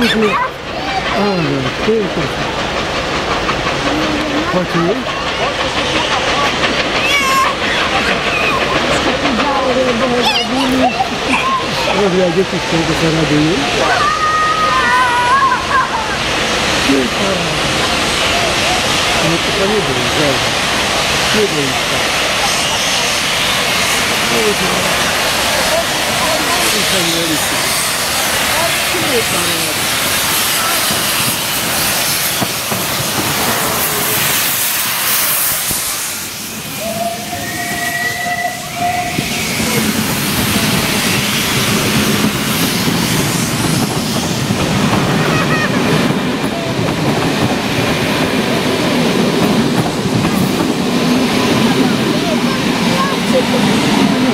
Olha, que Pode ir? Vamos ver aqui que tem que ser ali. Que caralho. Muito bonito, velho. Que bonito. Que bonito. Que caralho.